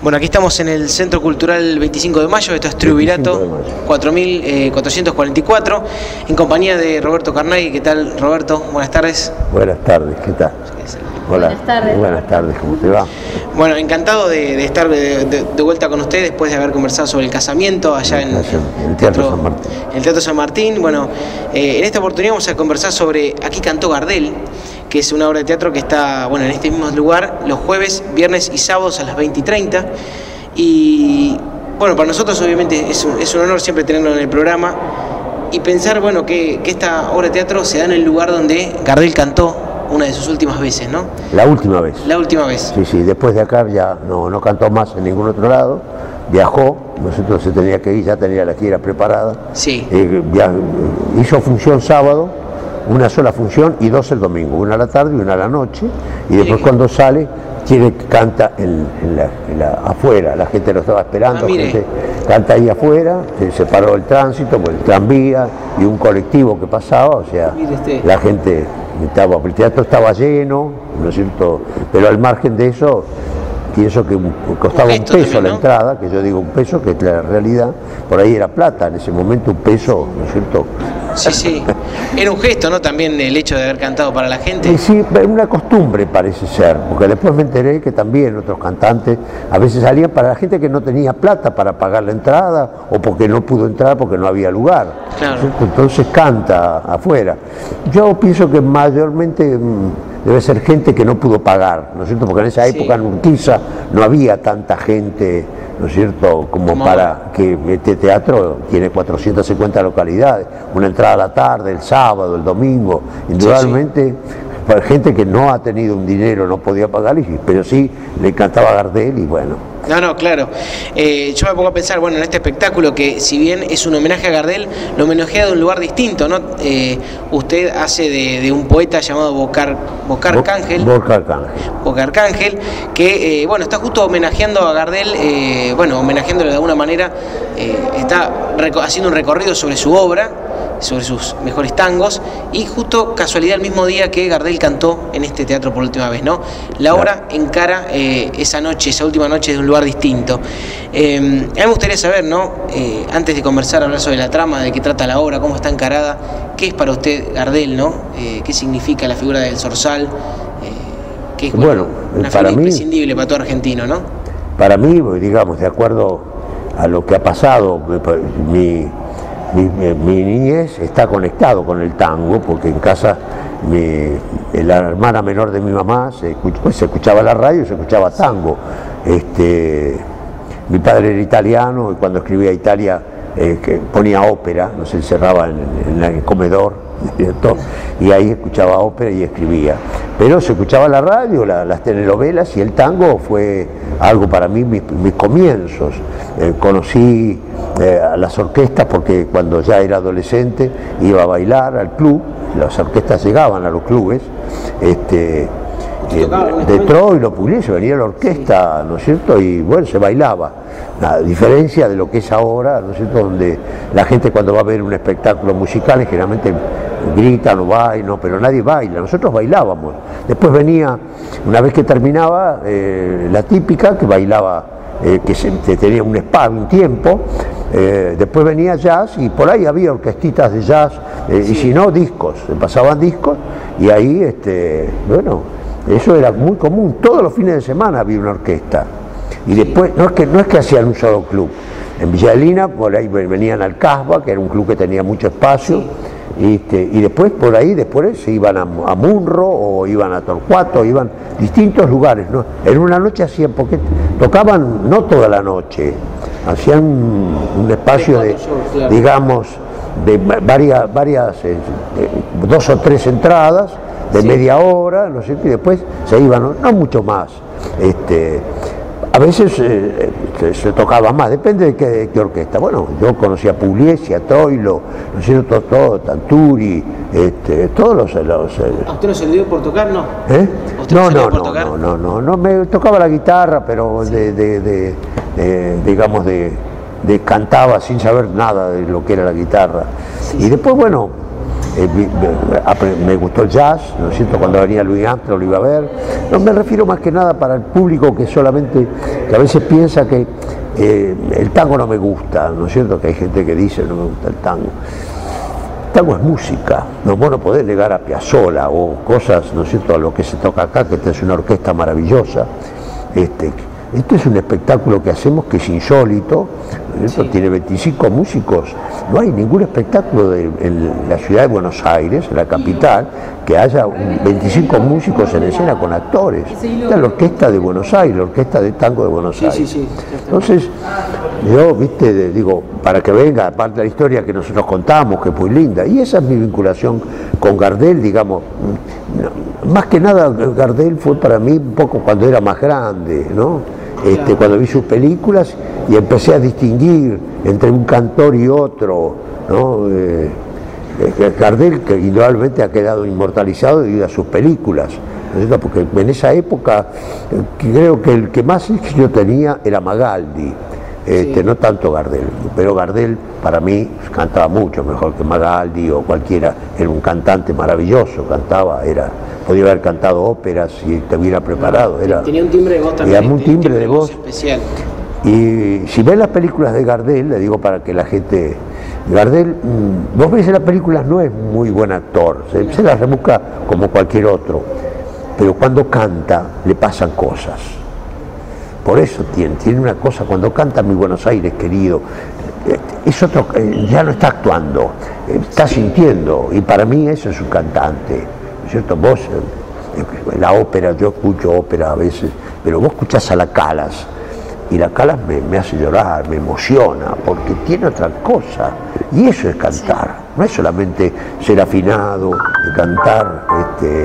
Bueno, aquí estamos en el Centro Cultural 25 de Mayo, esto es Triunvirato 4444, en compañía de Roberto Carnay. ¿Qué tal, Roberto? Buenas tardes. Buenas tardes, ¿qué tal? Hola. Buenas tardes. Buenas tardes, ¿cómo te va? Bueno, encantado de, estar de, vuelta con usted después de haber conversado sobre el casamiento allá en el Teatro, San Martín. El Teatro San Martín. Bueno, eh, en esta oportunidad vamos a conversar sobre Aquí cantó Gardel, que es una obra de teatro que está bueno, en este mismo lugar los jueves, viernes y sábados a las 20 y 30. Y bueno, para nosotros obviamente es un, es un honor siempre tenerlo en el programa y pensar bueno, que, que esta obra de teatro se da en el lugar donde Gardel cantó una de sus últimas veces, ¿no? La última vez. La última vez. Sí, sí, después de acá ya no, no cantó más en ningún otro lado, viajó, nosotros se tenía que ir, ya tenía la gira preparada. Sí. Eh, hizo función sábado, una sola función y dos el domingo, una a la tarde y una a la noche, y después cuando sale quiere canta en, la, afuera, la gente lo estaba esperando, ah, canta ahí afuera, se paró el tránsito, pues el tranvía y un colectivo que pasaba, o sea, la gente estaba, el teatro estaba lleno, ¿no es cierto? Pero al margen de eso, pienso que costaba un, peso la entrada, que yo digo un peso, que es la realidad, por ahí era plata, en ese momento un peso, ¿no es cierto? Sí, sí. Era un gesto, ¿no? También el hecho de haber cantado para la gente. Sí, sí, una costumbre parece ser, porque después me enteré que también otros cantantes a veces salían para la gente que no tenía plata para pagar la entrada o porque no pudo entrar porque no había lugar. Claro. Entonces canta afuera. Yo pienso que mayormente mm, debe ser gente que no pudo pagar, ¿no es cierto? Porque en esa época en Urquiza no había tanta gente, ¿no es cierto?, como para que este teatro tiene 450 localidades, una entrada a la tarde, el sábado, el domingo, indudablemente para gente que no ha tenido un dinero, no podía pagar, pero sí le encantaba Gardel y bueno. No, no, claro. Eh, yo me pongo a pensar, bueno, en este espectáculo que si bien es un homenaje a Gardel, lo homenajea de un lugar distinto, ¿no? Eh, usted hace de, un poeta llamado Bocar, Bocar Arcángel. Bocar Arcángel. Bocar Arcángel, que, eh, bueno, está justo homenajeando a Gardel, bueno, homenajeándolo de alguna manera, está haciendo un recorrido sobre su obra sobre sus mejores tangos y justo casualidad el mismo día que Gardel cantó en este teatro por última vez, ¿no? La obra encara eh, esa noche, esa última noche de un lugar distinto. Eh, a mí me gustaría saber, ¿no? Eh, antes de conversar, hablar sobre la trama, de qué trata la obra, cómo está encarada, qué es para usted Gardel, ¿no? ¿Qué significa la figura del Zorzal? que es bueno, una para figura imprescindible para todo argentino, ¿no? Para mí, digamos, de acuerdo a lo que ha pasado, mi mi, niñez está conectado con el tango, porque en casa la hermana menor de mi mamá se, pues, se escuchaba la radio y se escuchaba tango. Este, mi padre era italiano y cuando escribía Italia eh, ponía ópera, nos encerraba en, el comedor y ahí escuchaba ópera y escribía. Pero se escuchaba la radio, las telenovelas y el tango fue algo para mí, mis, comienzos. Eh, conocí eh, a las orquestas porque cuando ya era adolescente iba a bailar al club, las orquestas llegaban a los clubes. Este, de Troilo, Pugliese, venía la orquesta, ¿no es cierto? Y bueno, se bailaba. A diferencia de lo que es ahora, ¿no es cierto? Donde la gente cuando va a ver un espectáculo musical generalmente gritan o bailan, pero nadie baila. Nosotros bailábamos. Después venía, una vez que terminaba, eh, la típica que bailaba, eh, que, se, tenía un spa, un tiempo. Eh, después venía jazz y por ahí había orquestitas de jazz, y si no, discos. Se pasaban discos y ahí, este, bueno, eso era muy común. Todos los fines de semana había una orquesta. Y después, no es que, no es que hacían un solo club. En Villalina, por ahí venían al Casba, que era un club que tenía mucho espacio. Este, y después por ahí, después se iban a, Munro o iban a Torcuato, iban distintos lugares. En una noche hacían, porque tocaban no toda la noche, hacían un espacio de, digamos, de varias, varias eh, dos o tres entradas de media hora, no sé, y después se iban, no, mucho más. Este, a veces eh, se, tocaba más, depende de qué, orquesta. Bueno, yo conocía a Pugliese, a Troilo, no sé, todo, todo Tanturi, este, todos los... los eh, ¿A usted no se le dio por tocar, no? ¿Eh? No, no, no, no, no, no, no, me tocaba la guitarra, pero de, de, de, digamos, de, cantaba sin saber nada de lo que era la guitarra. y después, bueno, eh, me gustó el jazz, ¿no es cierto? Cuando venía Louis Armstrong lo iba a ver. No me refiero más que nada para el público que solamente, que a veces piensa que eh, el tango no me gusta, ¿no es cierto? Que hay gente que dice no me gusta el tango. El tango es música, no vos no podés negar a Piazzolla o cosas, ¿no es cierto?, a lo que se toca acá, que esta es una orquesta maravillosa. Este, esto es un espectáculo que hacemos que es insólito, esto tiene 25 músicos. No hay ningún espectáculo en la ciudad de Buenos Aires, en la capital, que haya 25 músicos en escena con actores. Esta es la orquesta de Buenos Aires, la orquesta de tango de Buenos Aires. Entonces, yo, viste, digo, para que venga, aparte de la historia que nosotros contamos, que es muy linda, y esa es mi vinculación con Gardel, digamos, más que nada Gardel fue para mí un poco cuando era más grande, ¿no? Este, cuando vi sus películas y empecé a distinguir entre un cantor y otro, ¿no? Eh, eh, Gardel, que indudablemente ha quedado inmortalizado debido a sus películas, porque en esa época eh, creo que el que más yo tenía era Magaldi, este, no tanto Gardel, pero Gardel para mí cantaba mucho mejor que Magaldi o cualquiera, era un cantante maravilloso, cantaba, era podía haber cantado óperas si te hubiera preparado. Era, tenía un timbre de voz también. un timbre, de voz especial. Y si ves las películas de Gardel, le digo para que la gente. Gardel, mm, vos ves en las películas, no es muy buen actor, se, se las rebusca como cualquier otro, pero cuando canta le pasan cosas. Por eso tiene, tiene una cosa, cuando canta Mi Buenos Aires, querido, eh, es otro, eh, ya no está actuando, eh, está sintiendo, y para mí eso es un cantante. ¿Cierto? Vos, eh, la ópera, yo escucho ópera a veces, pero vos escuchás a la Calas, y la Calas me, hace llorar, me emociona, porque tiene otra cosa, y eso es cantar, no es solamente ser afinado, cantar este,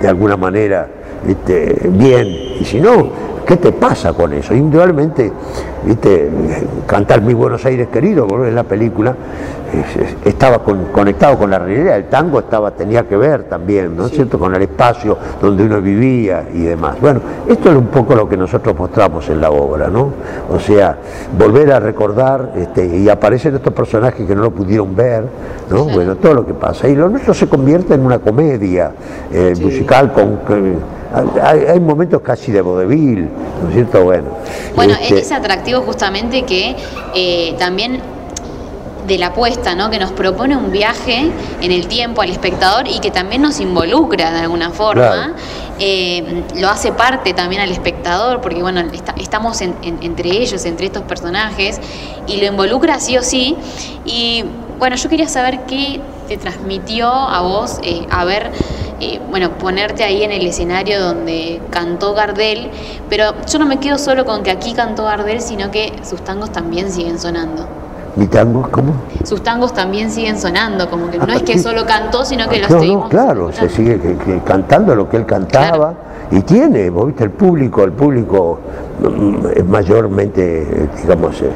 de alguna manera este, bien, y si no, ¿Qué te pasa con eso? Indudablemente, viste, cantar Mi Buenos Aires querido, en la película, estaba conectado con la realidad, el tango estaba, tenía que ver también, ¿no es cierto?, con el espacio donde uno vivía y demás. Bueno, esto es un poco lo que nosotros mostramos en la obra, ¿no? O sea, volver a recordar, este, y aparecen estos personajes que no lo pudieron ver, ¿no? Bueno, todo lo que pasa. Y lo nuestro se convierte en una comedia eh, musical con hay, momentos casi de vodevil, ¿no es cierto? Bueno, bueno este es atractivo justamente que eh, también de la apuesta, ¿no? que nos propone un viaje en el tiempo al espectador y que también nos involucra de alguna forma, eh, lo hace parte también al espectador, porque bueno, estamos entre ellos, entre estos personajes, y lo involucra sí o sí. Y bueno, yo quería saber qué te transmitió a vos eh, a ver eh, bueno, ponerte ahí en el escenario donde cantó Gardel, pero yo no me quedo solo con que aquí cantó Gardel, sino que sus tangos también siguen sonando. ¿Mi tangos cómo? Sus tangos también siguen sonando, como que no es que solo cantó, sino que los no, No, claro, se sigue cantando lo que él cantaba. Y tiene, vos viste, el público, el público mm, es mayormente, digamos, eh,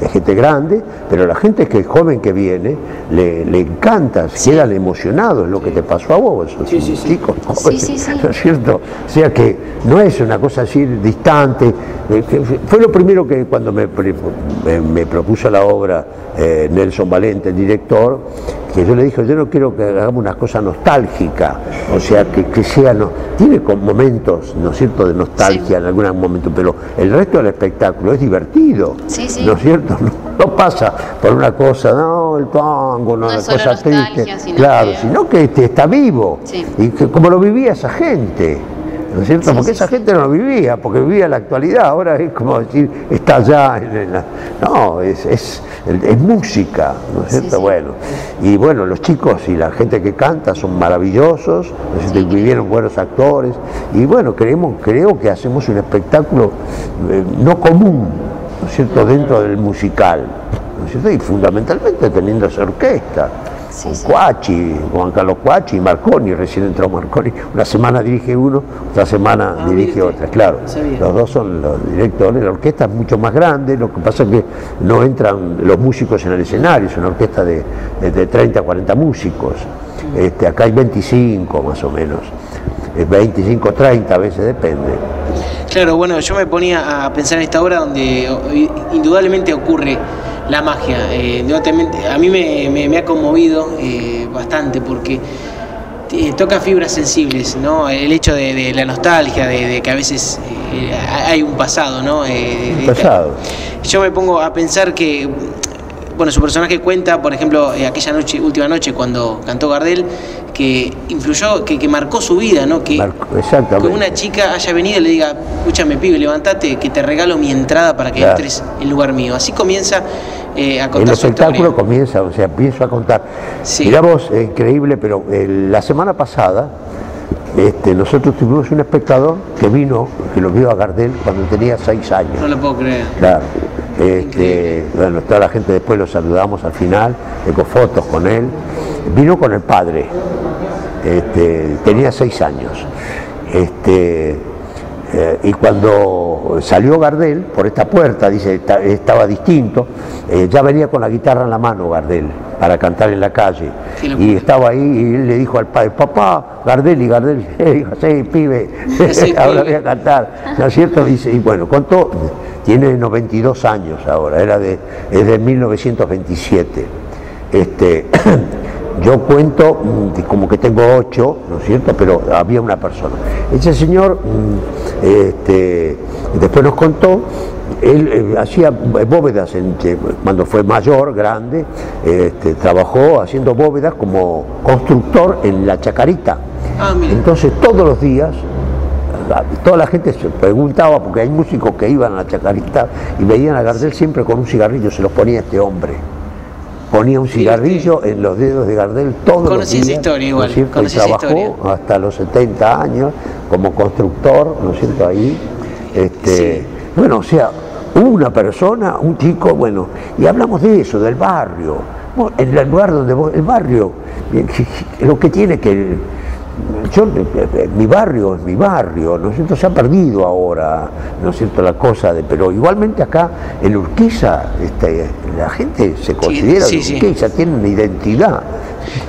de gente grande, pero la gente que joven que viene le, encanta, se quedan emocionados, es lo que te pasó a vos, sí, sí, chicos, ¿no es cierto? O sea que no es una cosa así distante, eh, fue lo primero que cuando me, me, propuso la obra eh, Nelson Valente, el director, que yo le dije, yo no quiero que hagamos una cosa nostálgica, o sea, que, que sea, no, tiene con momentos, ¿no es cierto?, de nostalgia en algún momento, pero el resto del espectáculo es divertido, ¿no es cierto? No, pasa por una cosa, no, el tango, no, una cosa triste, claro, sino que este, está vivo, y que, como lo vivía esa gente. ¿no es cierto? porque esa gente no lo vivía, porque vivía la actualidad, ahora es como decir, está allá en la... No, es, es, música, ¿no es cierto? Bueno, y bueno, los chicos y la gente que canta son maravillosos, vivieron buenos actores, y bueno, creemos, creo que hacemos un espectáculo eh, no común, ¿no es cierto?, dentro del musical, ¿no es cierto? Y fundamentalmente teniendo esa orquesta. Cuachi, Juan Carlos Cuachi y Marconi, recién entró Marconi, una semana dirige uno, otra semana ah, dirige otra, claro, los dos son los directores, la orquesta es mucho más grande, lo que pasa es que no entran los músicos en el escenario, es una orquesta de, de, 30 a 40 músicos, este, acá hay 25 más o menos, 25, 30 a veces depende. Claro, bueno, yo me ponía a pensar en esta obra donde indudablemente ocurre la magia. Eh, a mí me, ha conmovido eh, bastante porque toca fibras sensibles, ¿no? El hecho de, la nostalgia, de, que a veces hay un pasado, ¿no? un pasado. Yo me pongo a pensar que bueno, su personaje cuenta, por ejemplo, aquella noche, última noche cuando cantó Gardel, que influyó, que, marcó su vida, ¿no? Que, que, una chica haya venido y le diga, escúchame, pibe, levantate, que te regalo mi entrada para que entres en lugar mío. Así comienza eh, a contar El espectáculo comienza, o sea, empiezo a contar. Sí. Miramos, es increíble, pero eh, la semana pasada este, nosotros tuvimos un espectador que vino, que lo vio a Gardel cuando tenía seis años. No lo puedo creer. Claro. Este, bueno, toda la gente después lo saludamos al final, con fotos con él. Vino con el padre, este, tenía seis años. Este, eh, y cuando salió Gardel por esta puerta, dice, estaba distinto, eh, ya venía con la guitarra en la mano Gardel para cantar en la calle. y estaba ahí y él le dijo al padre, papá, Gardel, y Gardel dijo, sí, pibe, ahora voy a cantar. ¿No es cierto? Dice, y bueno, contó, tiene 92 años ahora, era de, es de 1927. Este, Yo cuento mm, como que tengo ocho, ¿no es cierto? Pero había una persona. Ese señor, mm, este, después nos contó, él eh, hacía bóvedas cuando fue mayor, grande, este, trabajó haciendo bóvedas como constructor en la Chacarita. Ah, Entonces todos los días toda la gente se preguntaba, porque hay músicos que iban a la chacarita y veían a Gardel siempre con un cigarrillo, se los ponía este hombre ponía un cigarrillo en los dedos de Gardel todos los días. esa historia igual. y trabajó hasta los 70 años como constructor, ¿no es cierto? Ahí. Este, Bueno, o sea, una persona, un chico, bueno, y hablamos de eso, del barrio. En el lugar donde vos, el barrio, lo que tiene que yo, mi barrio es mi barrio, ¿no es cierto? Se ha perdido ahora, ¿no es cierto? La cosa de, pero igualmente acá en Urquiza, este, la gente se considera Urquiza, tiene una identidad.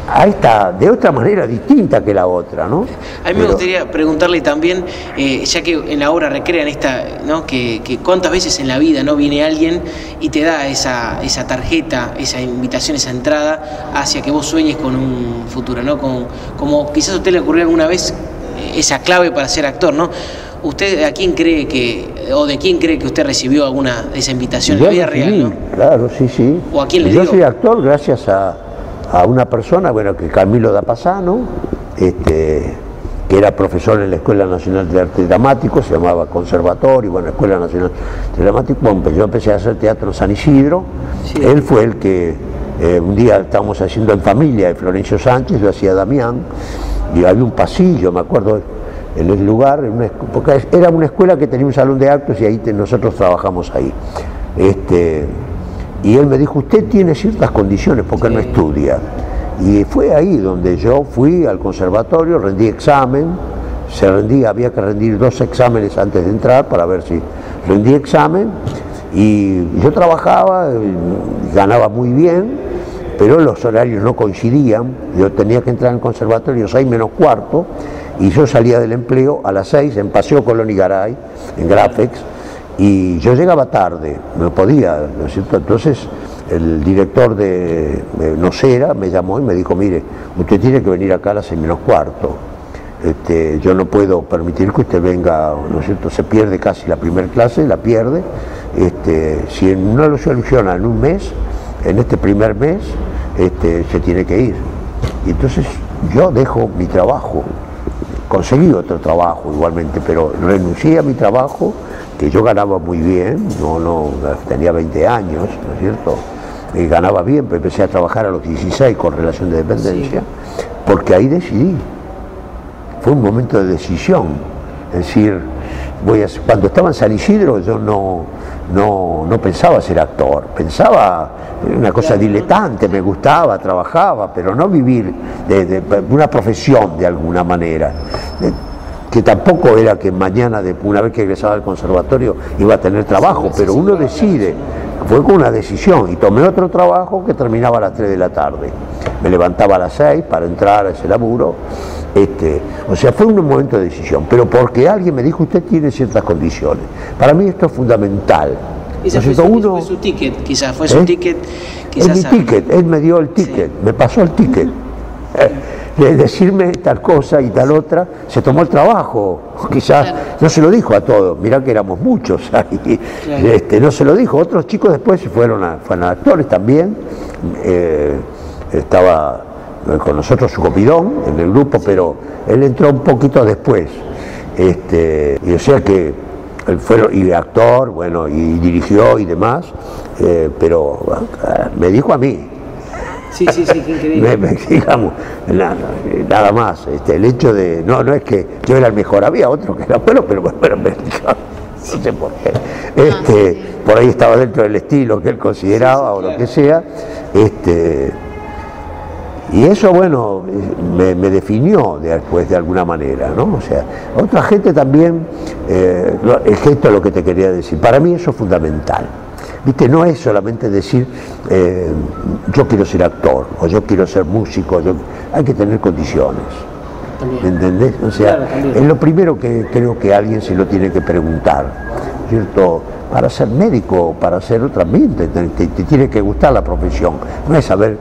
Ahí está, de otra manera distinta que la otra, ¿no? A mí me gustaría preguntarle también, eh, ya que en la obra recrean esta, ¿no? Que, cuántas veces en la vida no viene alguien y te da esa, esa tarjeta, esa invitación, esa entrada hacia que vos sueñes con un futuro, ¿no? Con, como quizás a usted le ocurrió alguna vez eh, esa clave para ser actor, ¿no? ¿Usted a quién cree que, o de quién cree que usted recibió alguna de esa invitación en la vida real? ¿no? Claro, sí, sí. ¿O a quién le Yo soy actor gracias a, a una persona, bueno, que Camilo da Pasano, este, que era profesor en la Escuela Nacional de Arte Dramático, se llamaba Conservatorio, bueno, Escuela Nacional de Dramático, bueno, pues yo empecé a hacer teatro en San Isidro, él fue el que eh, un día estábamos haciendo en familia de Florencio Sánchez, yo hacía Damián, y había un pasillo, me acuerdo, en el lugar, porque era una escuela que tenía un salón de actos y ahí nosotros trabajamos ahí. Este, y él me dijo, usted tiene ciertas condiciones porque no estudia. Y fue ahí donde yo fui al conservatorio, rendí examen, se rendía, había que rendir dos exámenes antes de entrar para ver si rendí examen. Y yo trabajaba, ganaba muy bien, pero los horarios no coincidían. Yo tenía que entrar al conservatorio seis menos cuarto y yo salía del empleo a las seis en Paseo Colón y Garay, en Grafex y yo llegaba tarde, no podía, ¿no es cierto? Entonces el director de, Nocera me llamó y me dijo, mire, usted tiene que venir acá a las seis menos cuarto. Este, yo no puedo permitir que usted venga, ¿no es cierto? Se pierde casi la primera clase, la pierde. Este, si no lo soluciona en un mes, en este primer mes, este, se tiene que ir. Y entonces yo dejo mi trabajo, conseguí otro trabajo igualmente, pero renuncié a mi trabajo que yo ganaba muy bien, no, no, tenía 20 años, ¿no es cierto? Y ganaba bien, pero empecé a trabajar a los 16 con relación de dependencia, porque ahí decidí. Fue un momento de decisión. Es decir, voy a, cuando estaba en San Isidro yo no, no, no pensaba ser actor, pensaba en una cosa diletante, me gustaba, trabajaba, pero no vivir de, de una profesión de alguna manera que tampoco era que mañana, una vez que egresaba al conservatorio, iba a tener trabajo, pero uno decide, fue con una decisión, y tomé otro trabajo que terminaba a las 3 de la tarde. Me levantaba a las 6 para entrar a ese laburo, este, o sea, fue un momento de decisión, pero porque alguien me dijo, usted tiene ciertas condiciones. Para mí esto es fundamental. Ese fue, su, ticket, quizás, fue su ¿Eh? ticket. Quizás es mi ticket, él me dio el ticket, me pasó el ticket. De decirme tal cosa y tal otra, se tomó el trabajo, quizás no se lo dijo a todos, mirá que éramos muchos ahí, este, no se lo dijo, otros chicos después se fueron a, fueron actores también, eh, estaba con nosotros su copidón en el grupo, pero él entró un poquito después, este, y o sea que él fue y actor, bueno, y dirigió y demás, eh, pero ah, me dijo a mí, Sí, sí, sí, qué increíble. digamos, nada, nada, más. Este, el hecho de. No, no es que yo era el mejor, había otro que era bueno, pero bueno, me no sé por qué. Este, por ahí estaba dentro del estilo que él consideraba o lo que sea. Este, y eso, bueno, me, definió después de alguna manera, ¿no? O sea, otra gente también, eh, el gesto es lo que te quería decir. Para mí eso es fundamental. ¿Viste? No es solamente decir eh, yo quiero ser actor o yo quiero ser músico, hay que tener condiciones. ¿Me entendés? O sea, es lo primero que creo que alguien se lo tiene que preguntar, ¿cierto? Para ser médico, para ser otra mente, te, tiene que gustar la profesión, no es saber,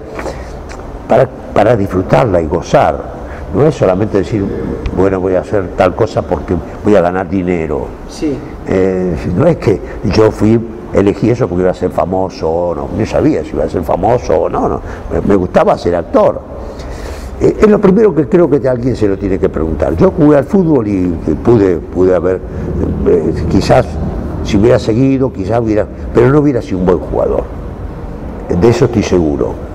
para, para disfrutarla y gozar, no es solamente decir, bueno, voy a hacer tal cosa porque voy a ganar dinero. Sí. Eh, no es que yo fui elegí eso porque iba a ser famoso o no. No sabía si iba a ser famoso o no. no. Me, gustaba ser actor. Eh, es lo primero que creo que alguien se lo tiene que preguntar. Yo jugué al fútbol y, pude, pude haber, eh, quizás si hubiera seguido, quizás hubiera, pero no hubiera sido un buen jugador. De eso estoy seguro.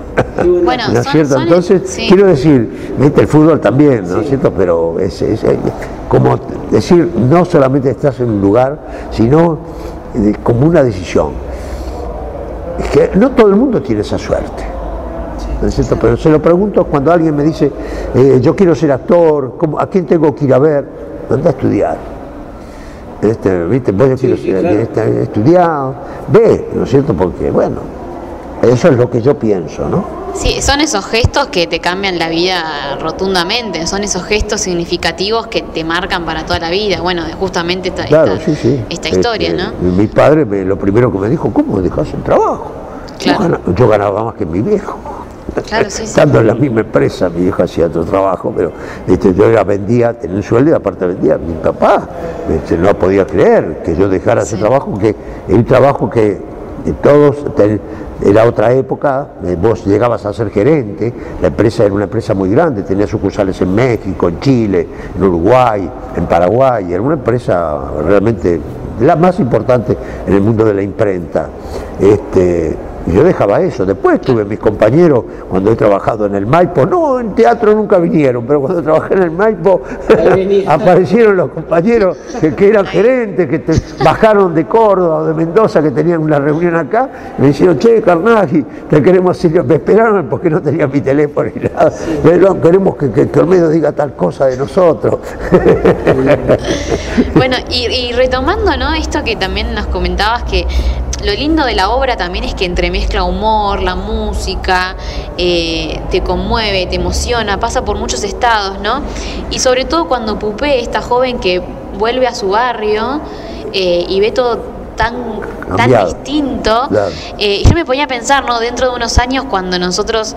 Bueno, ¿No es cierto? Entonces, quiero decir, el fútbol también, ¿no es cierto? Pero es, es, como decir, no solamente estás en un lugar, sino como una decisión. Es que no todo el mundo tiene esa suerte. Pero se lo pregunto cuando alguien me dice, eh, yo quiero ser actor, ¿a quién tengo que ir a ver? ¿Dónde a estudiar? Este, ¿viste? Vos quiero estudiar, ve, ¿no es cierto? Porque, bueno, eso es lo que yo pienso, ¿no? Sí, son esos gestos que te cambian la vida rotundamente, son esos gestos significativos que te marcan para toda la vida. Bueno, justamente esta, esta, historia, este, ¿no? Mi padre me, lo primero que me dijo, ¿cómo dejas el trabajo? Yo, ganaba, más que mi viejo. Claro, sí, Estando en la misma empresa, mi viejo hacía otro trabajo, pero este, yo era, vendía, tenía un sueldo y aparte vendía. Mi papá este, no podía creer que yo dejara ese trabajo, que un trabajo que todos era otra época, eh, vos llegabas a ser gerente, la empresa era una empresa muy grande, tenía sucursales en México, en Chile, en Uruguay, en Paraguay, era una empresa realmente la más importante en el mundo de la imprenta. Este, y yo dejaba eso. Después tuve mis compañeros, cuando he trabajado en el Maipo, no, en teatro nunca vinieron, pero cuando trabajé en el Maipo aparecieron los compañeros que, eran gerentes, que bajaron de Córdoba o de Mendoza, que tenían una reunión acá, me dijeron, che, Carnagi, te queremos ir, me esperaron porque no tenía mi teléfono y nada, pero queremos que, que, Olmedo diga tal cosa de nosotros. bueno, y, y retomando, ¿no? Esto que también nos comentabas que lo lindo de la obra también es que entremezcla humor, la música, eh, te conmueve, te emociona, pasa por muchos estados, ¿no? Y sobre todo cuando Pupé, esta joven que vuelve a su barrio eh, y ve todo tan, tan distinto, eh, yo me ponía a pensar, ¿no? Dentro de unos años cuando nosotros...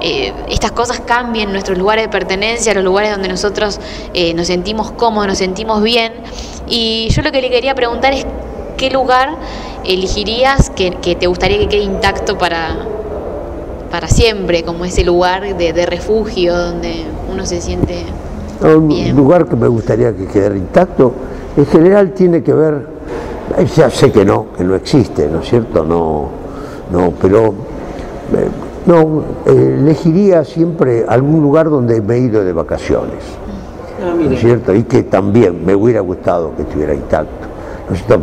estas cosas cambien nuestros lugares de pertenencia, los lugares donde nosotros nos sentimos cómodos, nos sentimos bien. Y yo lo que le quería preguntar es qué lugar elegirías que, te gustaría que quede intacto para, para siempre, como ese lugar de, refugio donde uno se siente... Un lugar que me gustaría que quedara intacto, en general tiene que ver, ya sé que no, que no existe, ¿no es cierto? No, no, pero eh, no, elegiría siempre algún lugar donde me he ido de vacaciones, ah, ¿no es cierto? Y que también me hubiera gustado que estuviera intacto.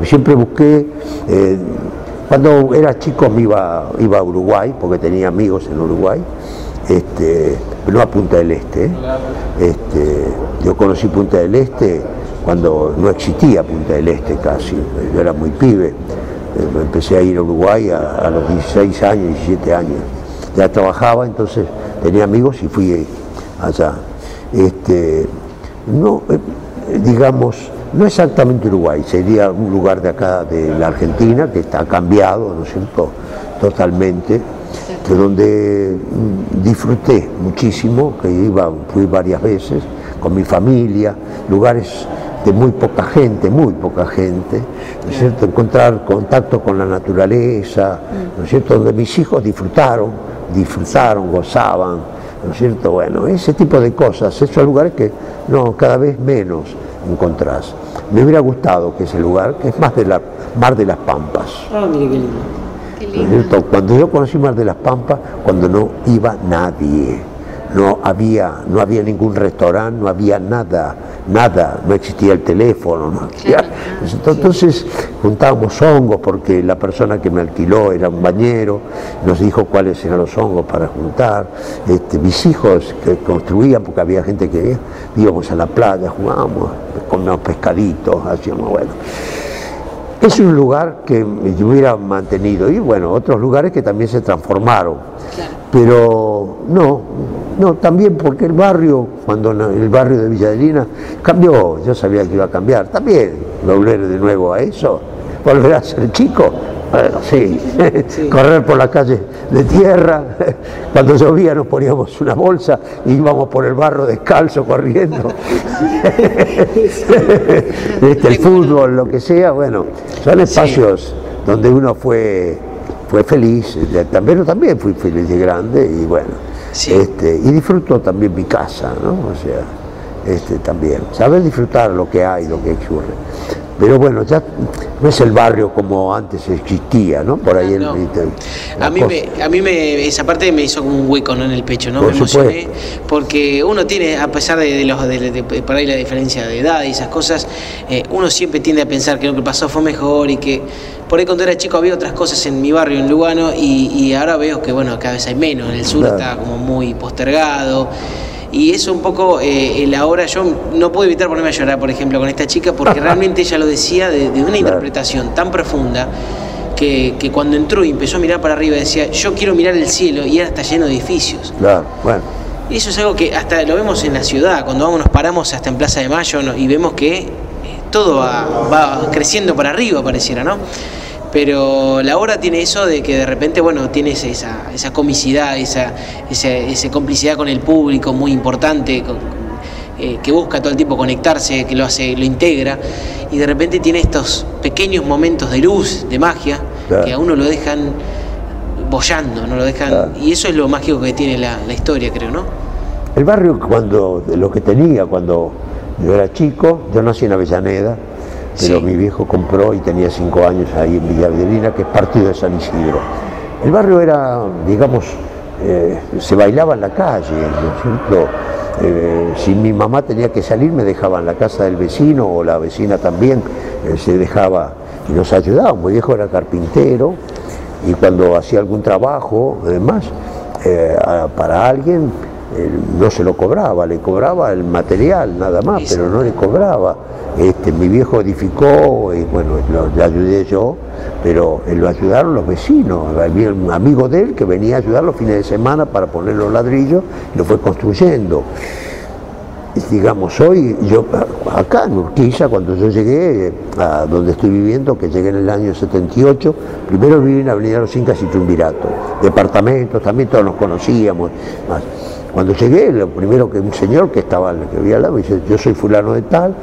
Siempre busqué, eh, cuando era chico me iba, iba a Uruguay, porque tenía amigos en Uruguay, este, no a Punta del Este. Este, yo conocí Punta del Este cuando no existía Punta del Este casi, yo era muy pibe. Eh, empecé a ir a Uruguay a, los 16 años, 17 años. Ya trabajaba, entonces tenía amigos y fui allá. Este, no, eh, digamos, no exactamente Uruguay, sería un lugar de acá de la Argentina que está cambiado, ¿no es cierto?, totalmente. de donde mm, disfruté muchísimo, que iba, fui varias veces con mi familia, lugares de muy poca gente, muy poca gente, ¿no es cierto? Encontrar contacto con la naturaleza, ¿no es cierto? Donde mis hijos disfrutaron, disfrutaron, gozaban, ¿no es cierto? Bueno, ese tipo de cosas, esos lugares que no, cada vez menos encontrás. Me hubiera gustado que ese lugar, que es más de la Mar de las Pampas. Ah, mire qué lindo. Qué ¿no es cierto? Cuando yo conocí Mar de las Pampas, cuando no iba nadie, no había, no había ningún restaurante, no había nada, nada, no existía el teléfono, no Claro, entonces juntábamos hongos porque la persona que me alquiló era un bañero, nos dijo cuáles eran los hongos para juntar. Este, mis hijos que construían, porque había gente que íbamos a la playa, jugábamos, comíamos pescaditos, hacíamos bueno. Es un lugar que yo hubiera mantenido y bueno, otros lugares que también se transformaron. Claro. Pero no, no, también porque el barrio, cuando el barrio de Villadelina cambió, yo sabía que iba a cambiar, también volver de nuevo a eso, volver a ser chico, bueno, sí, correr por la calle de tierra, cuando llovía nos poníamos una bolsa y íbamos por el barro descalzo corriendo, Este, el fútbol, lo que sea, bueno, son espacios donde uno fue, fue feliz, también, también fui feliz de grande y bueno, Sí. este, y disfruto también mi casa, ¿no? O sea, este, también, saber disfrutar lo que hay, lo que ocurre. Pero bueno, ya no es el barrio como antes existía, ¿no? Por ahí No. el- A mí, me, a mí me, esa parte me hizo como un hueco ¿no? en el pecho, ¿no? Por me emocioné. supuesto. Porque uno tiene, a pesar de, de los, de, de- de- por ahí la diferencia de edad y esas cosas, eh, uno siempre tiende a pensar que lo que pasó fue mejor y que por ahí cuando era chico había otras cosas en mi barrio, en Lugano, y, y ahora veo que bueno, cada vez hay menos. En el sur Claro. está como muy postergado. Y eso un poco, eh, el ahora yo no puedo evitar ponerme a llorar, por ejemplo, con esta chica, porque realmente ella lo decía de, de una interpretación tan profunda que, que cuando entró y empezó a mirar para arriba decía, yo quiero mirar el cielo y ahora está lleno de edificios. Claro, bueno, Y eso es algo que hasta lo vemos en la ciudad, cuando vamos, nos paramos hasta en Plaza de Mayo y vemos que eh, todo va, va creciendo para arriba, pareciera, ¿no? Pero la obra tiene eso de que de repente, bueno, tienes esa, esa comicidad, esa, esa, esa complicidad con el público muy importante, con- eh, que busca todo el tiempo conectarse, que lo hace, lo integra, y de repente tiene estos pequeños momentos de luz, de magia, Claro. que a uno lo dejan bollando, no lo dejan. Claro. Y eso es lo mágico que tiene la, la historia, creo, ¿no? El barrio cuando, lo que tenía cuando yo era chico, yo nací en Avellaneda, pero Sí. mi viejo compró y tenía cinco años ahí en Villa Avelina, que es partido de San Isidro. El barrio era, digamos, eh, se bailaba en la calle, ¿no es cierto? Eh, si mi mamá tenía que salir, me dejaba en la casa del vecino o la vecina también, eh, se dejaba y nos ayudaba. Mi viejo era carpintero y cuando hacía algún trabajo, además, para alguien, no se lo cobraba, le cobraba el material nada más, Sí, pero no le cobraba. Este, mi viejo edificó, y bueno, lo, le ayudé yo, pero eh, lo ayudaron los vecinos. Había un amigo de él que venía a ayudar los fines de semana para poner los ladrillos y lo fue construyendo. Y digamos, hoy, yo acá en Urquiza, cuando yo llegué eh, a donde estoy viviendo, que llegué en el año 78, primero viví en Avenida Los Incas y Triunvirato, departamentos, también todos nos conocíamos. más. Cuando llegué, lo primero que un señor que estaba que había al lado me dice, yo soy fulano de tal,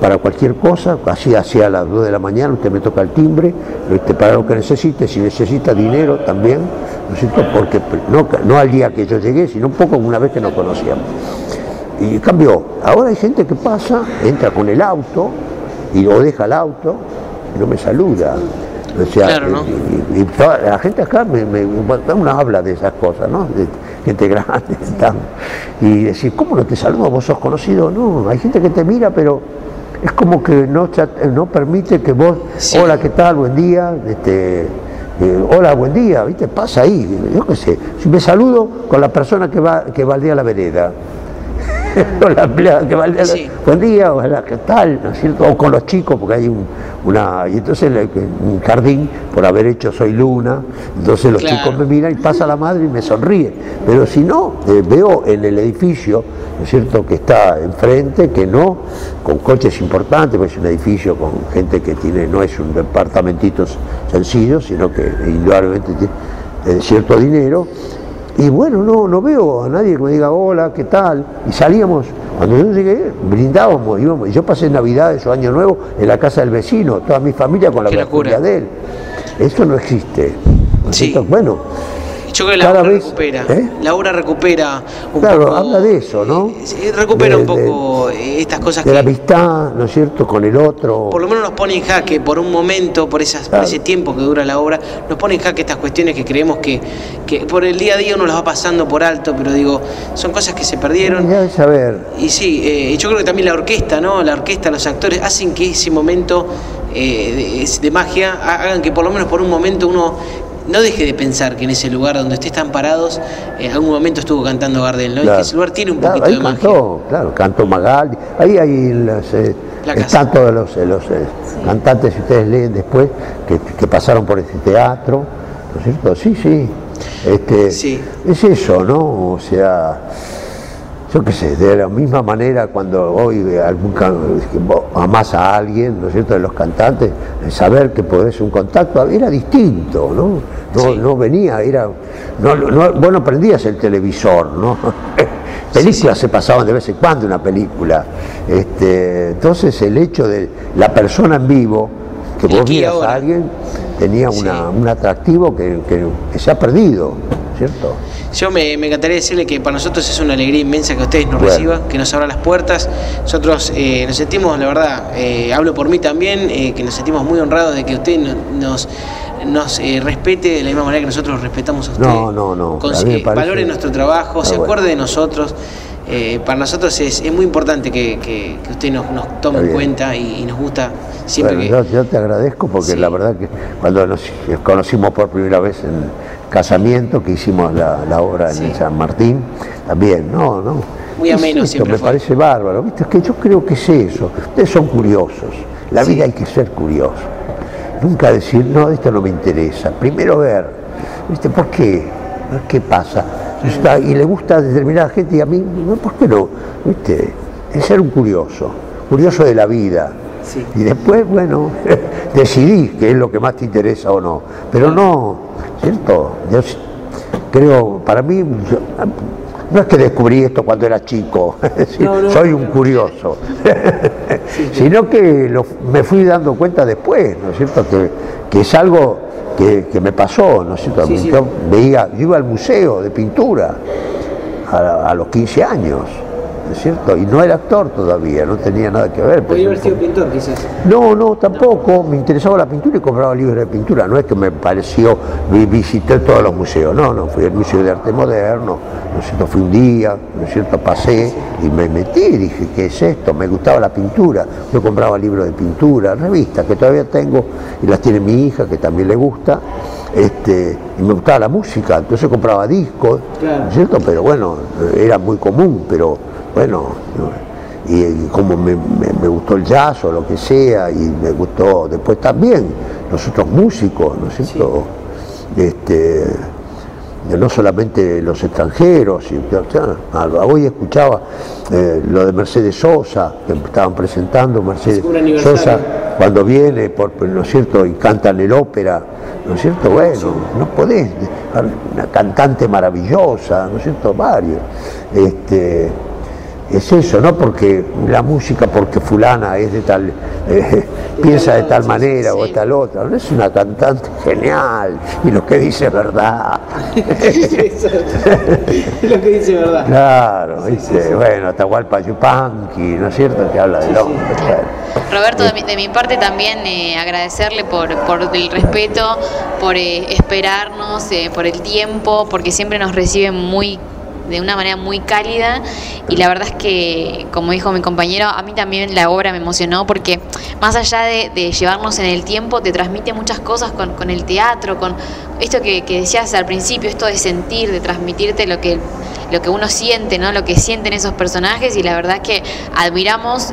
para cualquier cosa, así hacia las 2 de la mañana, usted me toca el timbre, este, para lo que necesite, si necesita dinero también, ¿no es cierto? Porque no, no al día que yo llegué, sino un poco una vez que nos conocíamos. Y cambió. Ahora hay gente que pasa, entra con el auto y o deja el auto y no me saluda. O sea, Claro, ¿no? y, y toda la gente acá me, me- bueno, uno habla de esas cosas, ¿no? De gente grande, tal. y decir, ¿cómo no te saludo? ¿Vos sos conocido? No, hay gente que te mira, pero es como que no, no permite que vos, Sí. hola, ¿qué tal? Buen día, este, eh, hola, buen día, ¿viste? Pasa ahí, yo qué sé. Si me saludo con la persona que va, que baldea la vereda, con la empleada que baldea la Sí. buen día, hola, ¿qué tal? ¿No es cierto? O con los chicos, porque hay un, una. Y entonces un jardín, por haber hecho Soy Luna, entonces los Claro. chicos me miran y pasa la madre y me sonríe. Pero si no, eh, veo en el edificio, ¿no es cierto?, que está enfrente, que no, con coches importantes, pues es un edificio con gente que tiene, no es un departamentito sencillo, sino que indudablemente tiene eh, cierto dinero, y bueno, no, no veo a nadie que me diga hola, ¿qué tal? Y salíamos, cuando yo llegué, brindábamos, íbamos, y yo pasé Navidad, esos años nuevos, en la casa del vecino, toda mi familia con la familia de él. Eso no existe. Sí. Bueno, yo creo que la obra recupera. ¿eh? La obra recupera un claro, habla de eso, ¿no? recupera un poco estas cosas de que. la amistad, ¿no es cierto?, con el otro. Por lo menos nos pone en jaque, por un momento, por, esas, ese tiempo que dura la obra, nos pone en jaque estas cuestiones que creemos que, que por el día a día uno las va pasando por alto, pero digo, son cosas que se perdieron. Ya saber. Y sí, eh, yo creo que también la orquesta, ¿no? La orquesta, los actores, hacen que ese momento eh, de, de, magia hagan que por lo menos por un momento uno no deje de pensar que en ese lugar donde estés tan parados, en algún momento estuvo cantando Gardel, ¿no? y que ese lugar tiene un poquito de cantó, magia. Claro, cantó Magaldi. Ahí hay los, eh, están todos los, eh, los eh, cantantes, si ustedes leen después, que, pasaron por este teatro, ¿no es cierto? Sí, sí. Este, sí. Es eso, ¿no? O sea yo qué sé, de la misma manera cuando hoy algún, amás a alguien, ¿no es cierto?, de los cantantes, saber que podés un contacto, era distinto, ¿no? No, venía, era, no, no, vos no prendías el televisor, ¿no? Películas se pasaban de vez en cuando una película. Este, entonces el hecho de la persona en vivo, que vos vieras a alguien, tenía un atractivo que se ha perdido. Yo me, encantaría decirle que para nosotros es una alegría inmensa que ustedes nos reciban, que nos abran las puertas. Nosotros eh, nos sentimos, la verdad, eh, hablo por mí también, eh, que nos sentimos muy honrados de que usted nos, nos respete de la misma manera que nosotros respetamos a usted. No, no, no. valore nuestro trabajo, se acuerde de nosotros. Para nosotros es, muy importante que, usted nos, tome en cuenta y, nos gusta siempre que... Yo, te agradezco porque la verdad que cuando nos conocimos por primera vez en, casamiento que hicimos la, obra en San Martín, también, no, no. Muy ameno siempre. Me parece bárbaro, ¿viste? Es que yo creo que es eso. Ustedes son curiosos. La vida hay que ser curioso. Nunca decir, no, esto no me interesa. Primero ver, ¿viste? ¿Por qué? ¿Qué pasa? Y le gusta a determinada gente y a mí, ¿por qué no? ¿Viste? Es ser un curioso, curioso de la vida. Y después, bueno, decidís qué es lo que más te interesa o no. Pero no, ¿cierto? Yo creo, para mí, no es que descubrí esto cuando era chico, soy un curioso, sino que me fui dando cuenta después, ¿no es cierto? Que, es algo que, me pasó, ¿no es cierto? yo veía, yo iba al museo de pintura a, a los 15 años cierto? Y no era actor todavía, no tenía nada que ver. Podría haber sido pintor quizás. No, no, tampoco. Me interesaba la pintura y compraba libros de pintura. No es que me pareció, visité todos los museos, no, no, fui al Museo de Arte Moderno, ¿no es cierto? Fui un día, ¿no es cierto? Pasé y me metí dije, ¿qué es esto? Me gustaba la pintura. Yo compraba libros de pintura, revistas que todavía tengo y las tiene mi hija que también le gusta. Este, y me gustaba la música, entonces compraba discos, ¿no es cierto? Pero bueno, era muy común, pero bueno, y, como me, gustó el jazz o lo que sea, y me gustó después también los otros músicos, ¿no es cierto? Este, no solamente los extranjeros, y, hoy escuchaba eh, lo de Mercedes Sosa, que estaban presentando Mercedes Sosa cuando viene, por, ¿no es cierto?, y cantan el ópera, ¿no es cierto? Bueno, no podés, una cantante maravillosa, ¿no es cierto?, varios. Este, es eso, no porque la música, porque fulana es de tal, eh, piensa de tal manera o de tal otra, no es una cantante genial y lo que dice es verdad. lo que dice verdad. Claro, dice, bueno, Atahualpa Yupanqui, ¿no es cierto? Que habla del hombre. Roberto, de mi, parte también eh, agradecerle por, por, el respeto, por eh, esperarnos, por el tiempo, porque siempre nos reciben muy de una manera muy cálida y la verdad es que, como dijo mi compañero, a mí también la obra me emocionó porque más allá de, llevarnos en el tiempo, te transmite muchas cosas con, el teatro, con esto que, decías al principio, esto de sentir, de transmitirte lo que, lo que uno siente, ¿no? lo que sienten esos personajes y la verdad es que admiramos...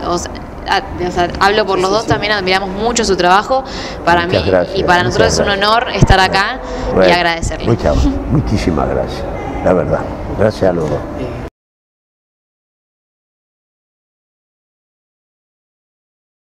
hablo por los dos, también admiramos mucho su trabajo. Para mí y para nosotros es un honor estar acá y agradecerle. muchísimas gracias, la verdad. Gracias a los.